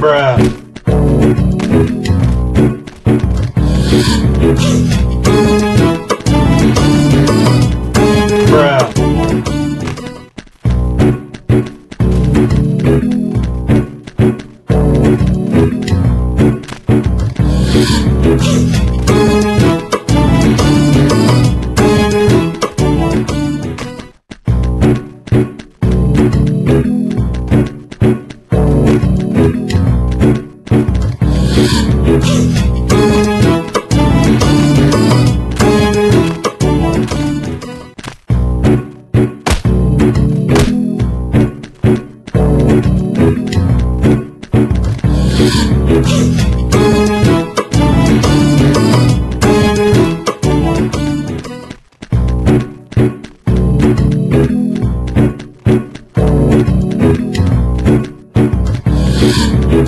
Bruh.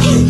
Thank